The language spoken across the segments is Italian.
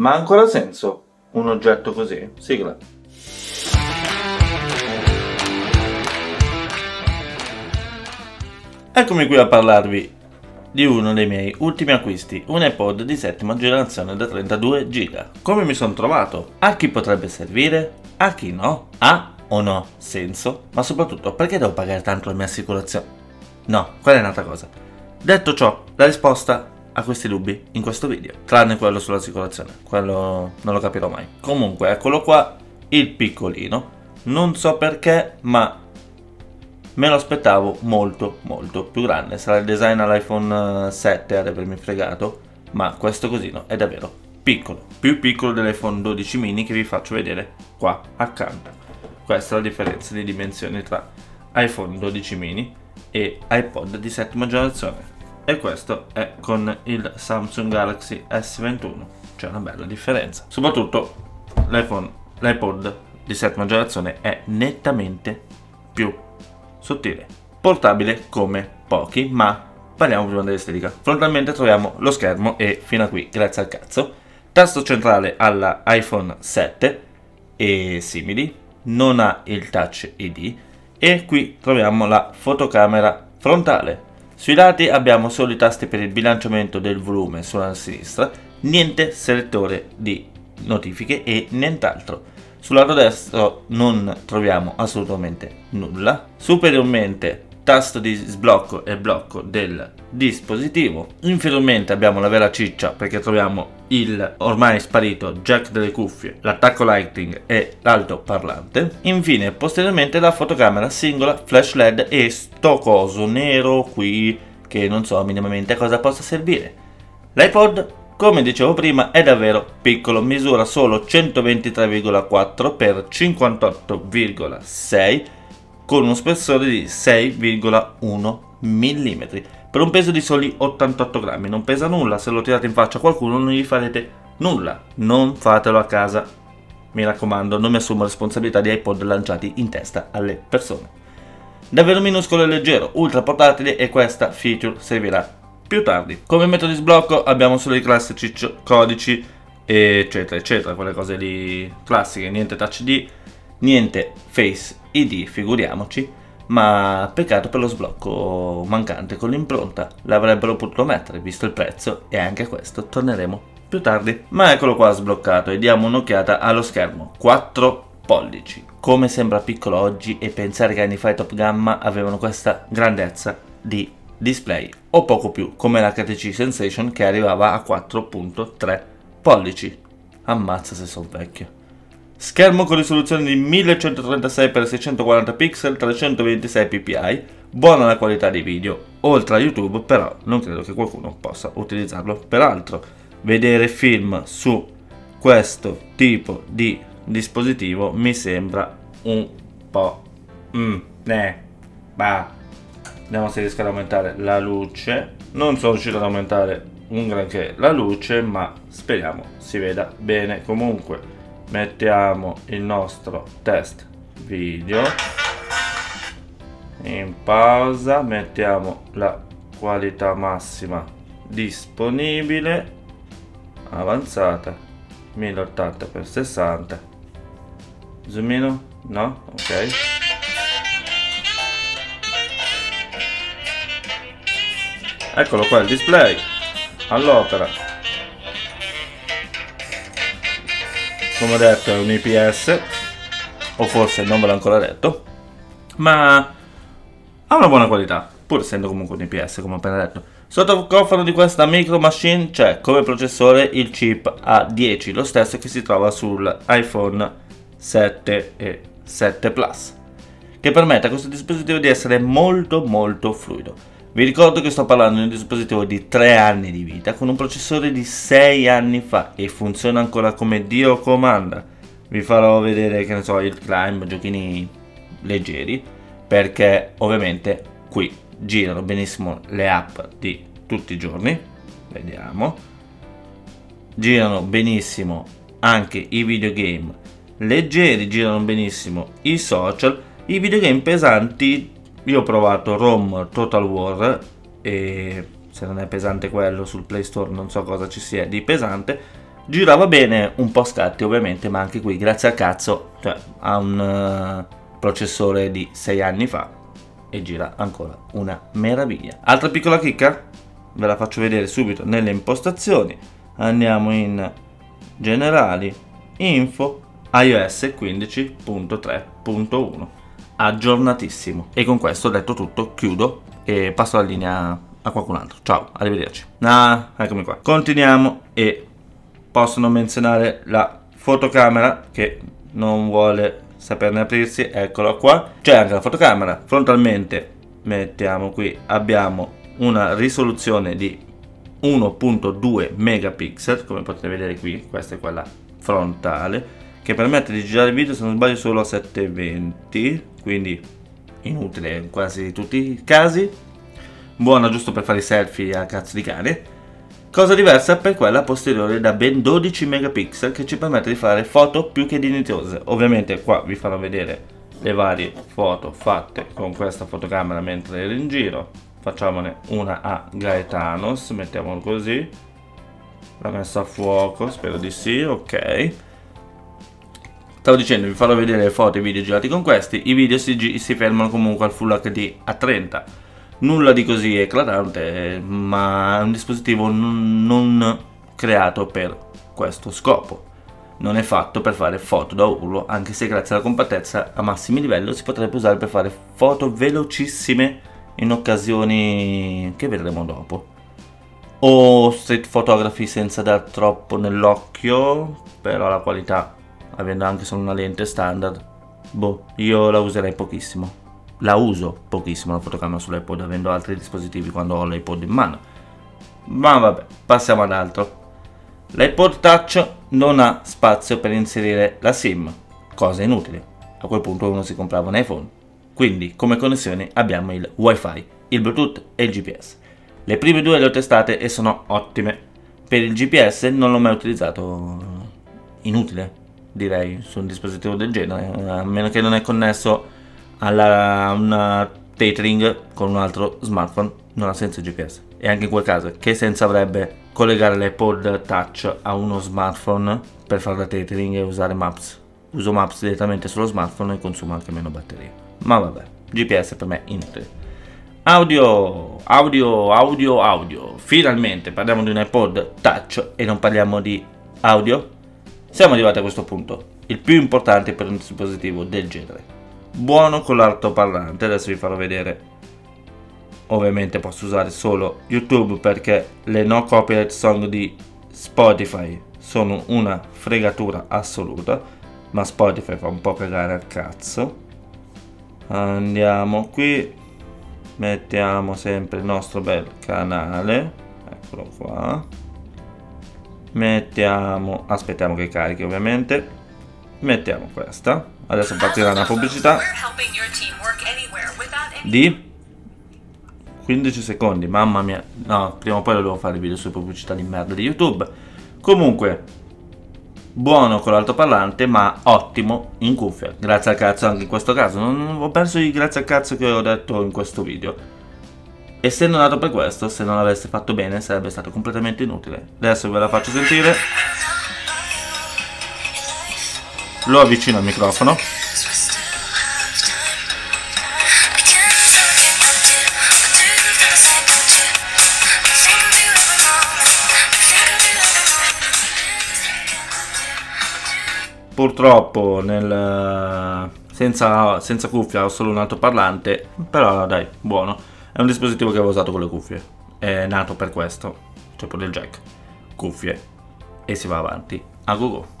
Ma ha ancora senso un oggetto così? Sigla. Eccomi qui a parlarvi di uno dei miei ultimi acquisti, un iPod di settima generazione da 32 GB. Come mi sono trovato? A chi potrebbe servire? A chi no? Ha o no senso? Ma soprattutto perché devo pagare tanto la mia assicurazione? No, quella è un'altra cosa. Detto ciò, la risposta a questi dubbi in questo video, tranne quello sull'assicurazione, quello non lo capirò mai. Comunque, eccolo qua, il piccolino. Non so perché, ma me lo aspettavo molto molto più grande. Sarà il design all'iPhone 7 ad avermi fregato, ma questo cosino è davvero piccolo, più piccolo dell'iPhone 12 mini che vi faccio vedere qua accanto. Questa è la differenza di dimensioni tra iPhone 12 mini e iPod di settima generazione e questo è con il Samsung Galaxy S21. C'è una bella differenza. Soprattutto l'iPhone l'iPod di settima generazione è nettamente più sottile. Portabile come pochi ma parliamo prima dell'estetica. Frontalmente troviamo lo schermo e fino a qui grazie al cazzo. Tasto centrale alla iPhone 7 e simili. Non ha il touch ID e qui troviamo la fotocamera frontale. Sui lati abbiamo solo i tasti per il bilanciamento del volume sulla sinistra, niente selettore di notifiche e nient'altro. Sul lato destro non troviamo assolutamente nulla. Superiormente tasto di sblocco e blocco del dispositivo. Inferiormente abbiamo la vera ciccia perché troviamo il ormai sparito jack delle cuffie, l'attacco lighting e l'altoparlante. Infine posteriormente la fotocamera singola flash led e sto coso nero qui che non so minimamente a cosa possa servire. L'iPod come dicevo prima è davvero piccolo, misura solo 123,4 x 58,6 con uno spessore di 6,1 mm per un peso di soli 88 grammi. Non pesa nulla, se lo tirate in faccia a qualcuno non gli farete nulla. Non fatelo a casa. Mi raccomando, non mi assumo responsabilità di iPod lanciati in testa alle persone. Davvero minuscolo e leggero, ultra portatile e questa feature servirà più tardi. Come metodo di sblocco abbiamo solo i classici codici eccetera eccetera, quelle cose lì classiche, niente touch D, niente face ID, figuriamoci, ma peccato per lo sblocco mancante con l'impronta, l'avrebbero potuto mettere visto il prezzo e anche a questo torneremo più tardi. Ma eccolo qua sbloccato e diamo un'occhiata allo schermo, 4 pollici. Come sembra piccolo oggi e pensare che anni fa i top gamma avevano questa grandezza di display o poco più come l'HTC Sensation che arrivava a 4.3 pollici. Ammazza se sono vecchio. Schermo con risoluzione di 1136x640 pixel, 326 ppi, buona la qualità dei video, oltre a YouTube però non credo che qualcuno possa utilizzarlo per altro. Vedere film su questo tipo di dispositivo mi sembra un po'... Mm, eh, bah. Vediamo se riesco ad aumentare la luce. Non sono riuscito ad aumentare un granché la luce, ma speriamo si veda bene comunque mettiamo il nostro test video. In pausa mettiamo la qualità massima disponibile avanzata 1080x60 zoomino no? Ok. Eccolo qua il display. All'opera come ho detto è un IPS o forse non ve l'ho ancora detto ma ha una buona qualità pur essendo comunque un IPS come ho appena detto. Sotto il cofano di questa micro machine c'è come processore il chip A10 lo stesso che si trova sull'iPhone 7 e 7 Plus che permette a questo dispositivo di essere molto molto fluido vi ricordo che sto parlando di un dispositivo di 3 anni di vita con un processore di 6 anni fa e funziona ancora come Dio comanda. Vi farò vedere che ne so il climb, giochini leggeri perché ovviamente qui girano benissimo le app di tutti i giorni. Vediamo. Girano benissimo anche i videogame leggeri, girano benissimo i social. I videogame pesanti io ho provato ROM Total War e se non è pesante quello sul Play Store non so cosa ci sia di pesante. girava bene, un po' scatti ovviamente, ma anche qui grazie al cazzo, cioè ha un uh, processore di 6 anni fa e gira ancora una meraviglia. Altra piccola chicca, ve la faccio vedere subito nelle impostazioni. Andiamo in generali, info, iOS 15.3.1 aggiornatissimo. E con questo detto tutto chiudo e passo la linea a qualcun altro. Ciao arrivederci. Ah eccomi qua. Continuiamo e possono menzionare la fotocamera che non vuole saperne aprirsi. Eccola qua. C'è anche la fotocamera. Frontalmente mettiamo qui abbiamo una risoluzione di 1.2 megapixel come potete vedere qui questa è quella frontale che permette di girare video se non sbaglio solo a 720 quindi inutile in quasi tutti i casi. Buona giusto per fare i selfie a cazzo di cane. Cosa diversa per quella posteriore da ben 12 megapixel che ci permette di fare foto più che dignitose ovviamente qua vi farò vedere le varie foto fatte con questa fotocamera mentre ero in giro. Facciamone una a Gaetanos mettiamolo così. L'ho messa a fuoco spero di sì ok Stavo dicendo, vi farò vedere le foto e i video girati con questi, i video si, si fermano comunque al Full HD a 30. Nulla di così eclatante, ma è un dispositivo non, creato per questo scopo. Non è fatto per fare foto da urlo, anche se grazie alla compattezza a massimi livelli si potrebbe usare per fare foto velocissime in occasioni che vedremo dopo. O street photography senza dar troppo nell'occhio, però la qualità avendo anche solo una lente standard, boh, io la userei pochissimo. La uso pochissimo la fotocamera sull'iPod, avendo altri dispositivi quando ho l'iPod in mano. Ma vabbè, passiamo ad altro. L'iPod Touch non ha spazio per inserire la SIM, cosa inutile. A quel punto uno si comprava un iPhone. Quindi, come connessioni abbiamo il WiFi, il Bluetooth e il GPS. Le prime due le ho testate e sono ottime. Per il GPS non l'ho mai utilizzato inutile direi, su un dispositivo del genere, a meno che non è connesso a una tethering con un altro smartphone, non ha senso GPS. E anche in quel caso, che senso avrebbe collegare l'iPod Touch a uno smartphone per fare la tethering e usare Maps? Uso Maps direttamente sullo smartphone e consuma anche meno batteria. Ma vabbè, GPS per me inutile. Audio, audio, audio, audio. Finalmente parliamo di un iPod Touch e non parliamo di audio siamo arrivati a questo punto, il più importante per un dispositivo del genere. Buono con l'altoparlante, adesso vi farò vedere. Ovviamente posso usare solo YouTube perché le no copyright song di Spotify sono una fregatura assoluta, ma Spotify fa un po' cagare al cazzo. Andiamo qui, mettiamo sempre il nostro bel canale, eccolo qua mettiamo aspettiamo che carichi ovviamente. Mettiamo questa. Adesso partirà una pubblicità. Di 15 secondi mamma mia. No prima o poi lo fare video sulle pubblicità di merda di youtube. Comunque buono con l'altoparlante ma ottimo in cuffia. Grazie al cazzo anche in questo caso. Non ho perso i grazie al cazzo che ho detto in questo video Essendo nato per questo, se non l'avesse fatto bene sarebbe stato completamente inutile. Adesso ve la faccio sentire. Lo avvicino al microfono. Purtroppo nel, senza, senza cuffia ho solo un altoparlante, però dai, buono. È un dispositivo che avevo usato con le cuffie. È nato per questo. C'è pure il jack. Cuffie. E si va avanti a Google.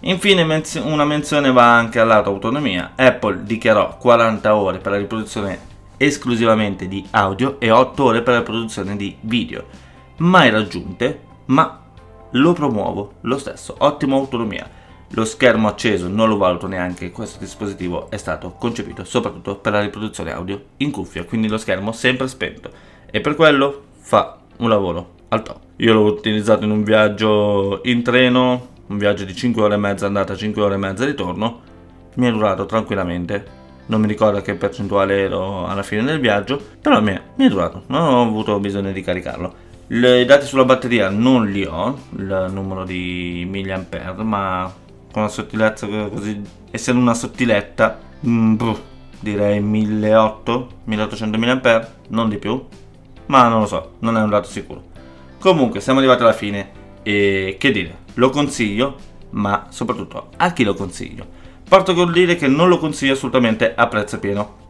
Infine menzio una menzione va anche all'auto autonomia. Apple dichiarò 40 ore per la riproduzione esclusivamente di audio e 8 ore per la produzione di video. Mai raggiunte, ma lo promuovo lo stesso. Ottima autonomia. Lo schermo acceso non lo valuto neanche, questo dispositivo è stato concepito soprattutto per la riproduzione audio in cuffia, quindi lo schermo sempre spento e per quello fa un lavoro al top. Io l'ho utilizzato in un viaggio in treno, un viaggio di 5 ore e mezza andata, 5 ore e mezza ritorno, mi è durato tranquillamente. Non mi ricordo che percentuale ero alla fine del viaggio, però mi è, mi è durato, non ho avuto bisogno di caricarlo. I dati sulla batteria non li ho, il numero di mAh, ma con una sottilezza così, essendo una sottiletta, mm, direi 1800-1800 mAh, non di più, ma non lo so, non è un dato sicuro. Comunque siamo arrivati alla fine e che dire, lo consiglio, ma soprattutto a chi lo consiglio. Parto col dire che non lo consiglio assolutamente a prezzo pieno.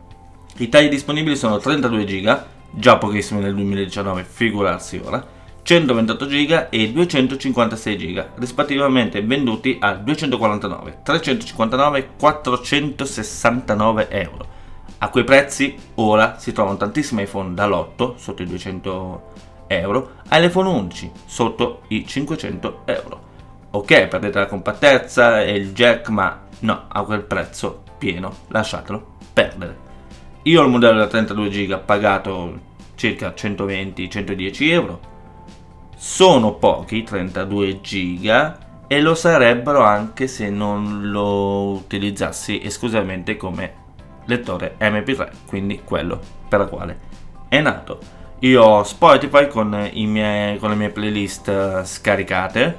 I tagli disponibili sono 32 GB, già pochissimi nel 2019, figurarsi ora, 128 GB e 256 GB, rispettivamente venduti a 249, 359 e 469 euro. A quei prezzi ora si trovano tantissimi iPhone da lotto, sotto i 200 euro, all'iPhone 11, sotto i 500 euro. Ok, perdete la compattezza e il jack, ma no, a quel prezzo pieno, lasciatelo perdere. Io ho il modello da 32 GB pagato circa 120-110 euro. Sono pochi 32 GB e lo sarebbero anche se non lo utilizzassi esclusivamente come lettore MP3, quindi quello per la quale è nato. Io ho Spotify con, miei, con le mie playlist uh, scaricate,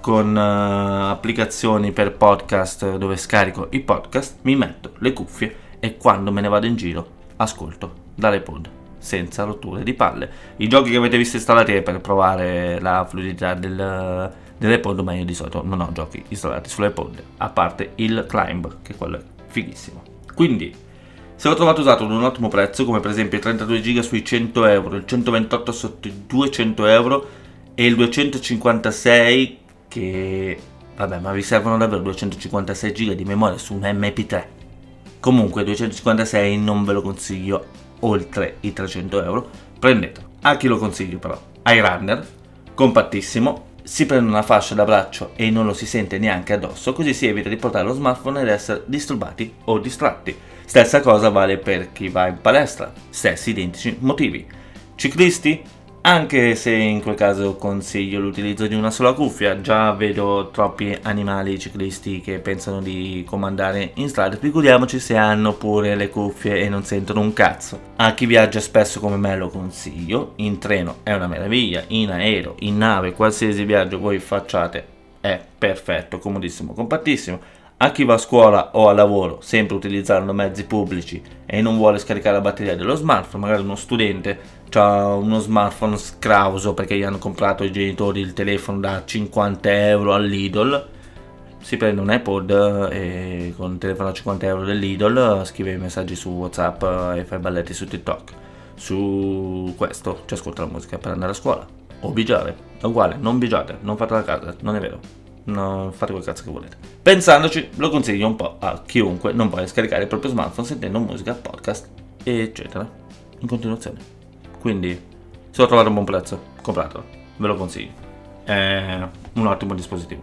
con uh, applicazioni per podcast dove scarico i podcast, mi metto le cuffie e quando me ne vado in giro ascolto dall'iPod senza rotture di palle. I giochi che avete visto installati per provare la fluidità del, dell'iPod, ma io di solito non ho giochi installati sull'iPod, a parte il Climb, che quello è fighissimo. Quindi, se l'ho trovato usato ad un ottimo prezzo, come per esempio il 32 GB sui 100 euro, il 128 sotto i 200 euro e il 256 che... Vabbè, ma vi servono davvero 256 GB di memoria su un MP3? Comunque 256 non ve lo consiglio oltre i 300 euro, prendetelo. A chi lo consiglio però? Ai runner, compattissimo, si prende una fascia da braccio e non lo si sente neanche addosso, così si evita di portare lo smartphone ed essere disturbati o distratti. Stessa cosa vale per chi va in palestra, stessi identici motivi. Ciclisti? Anche se in quel caso consiglio l'utilizzo di una sola cuffia, già vedo troppi animali ciclisti che pensano di comandare in strada, figuriamoci se hanno pure le cuffie e non sentono un cazzo. A chi viaggia spesso come me lo consiglio, in treno è una meraviglia, in aereo, in nave, qualsiasi viaggio voi facciate è perfetto, comodissimo, compattissimo a chi va a scuola o a lavoro, sempre utilizzando mezzi pubblici e non vuole scaricare la batteria dello smartphone, magari uno studente ha uno smartphone scrauso perché gli hanno comprato i genitori il telefono da 50 euro all'Idol, si prende un iPod e con il telefono da 50 euro dell'Idol scrive i messaggi su Whatsapp e fa i balletti su TikTok. Su questo ci ascolta la musica per andare a scuola. O bigiare, è uguale, non bigiate, non fate la casa, non è vero no, fate quel cazzo che volete. Pensandoci, lo consiglio un po' a chiunque non voglia scaricare il proprio smartphone sentendo musica, podcast, eccetera, in continuazione. Quindi, se lo trovate a un buon prezzo, compratelo, ve lo consiglio. È un ottimo dispositivo.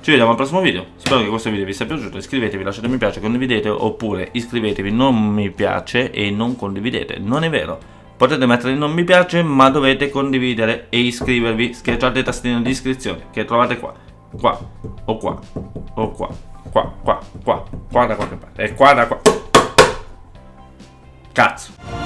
Ci vediamo al prossimo video, spero che questo video vi sia piaciuto, iscrivetevi, lasciate mi piace, condividete oppure iscrivetevi, non mi piace e non condividete, non è vero. Potete mettere il non mi piace ma dovete condividere e iscrivervi, schiacciate il tastino di iscrizione che trovate qua qua, o qua, o qua, qua, qua, qua, qua da qualche parte, e qua da qua. Cazzo.